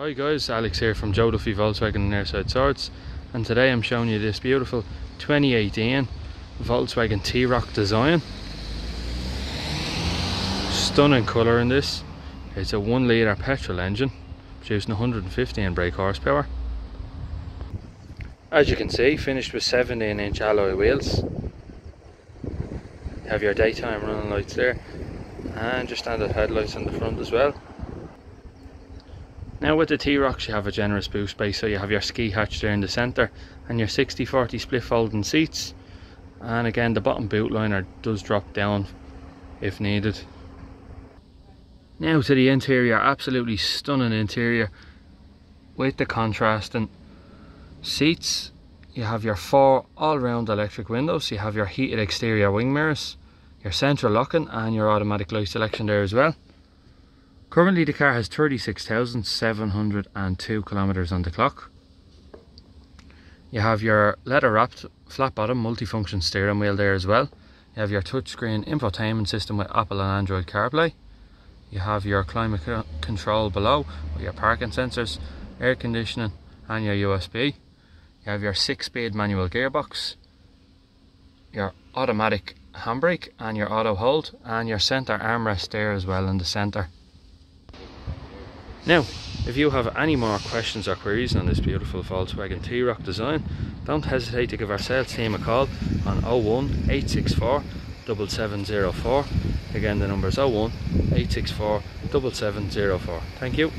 Hi guys, Alex here from Joe Duffy Volkswagen and Airside Swords and today I'm showing you this beautiful 2018 Volkswagen T-Roc design. Stunning colour in this. It's a 1 litre petrol engine producing 115 brake horsepower. As you can see, finished with 17 inch alloy wheels. Have your daytime running lights there and your standard headlights on the front as well. Now with the T-Rocs you have a generous boot space so you have your ski hatch there in the centre and your 60-40 split folding seats and again the bottom boot liner does drop down if needed. Now to the interior, absolutely stunning interior with the contrasting seats. You have your four all-round electric windows, you have your heated exterior wing mirrors, your central locking and your automatic light selection there as well. Currently the car has 36,702 kilometers on the clock. You have your leather wrapped flat bottom multifunction steering wheel there as well. You have your touchscreen infotainment system with Apple and Android CarPlay. You have your climate control below with your parking sensors, air conditioning and your USB. You have your 6-speed manual gearbox, your automatic handbrake and your auto hold and your centre armrest there as well in the centre. Now, if you have any more questions or queries on this beautiful Volkswagen T-Roc design, don't hesitate to give our sales team a call on 01 864 7704. Again, the number is 01 864 7704. Thank you.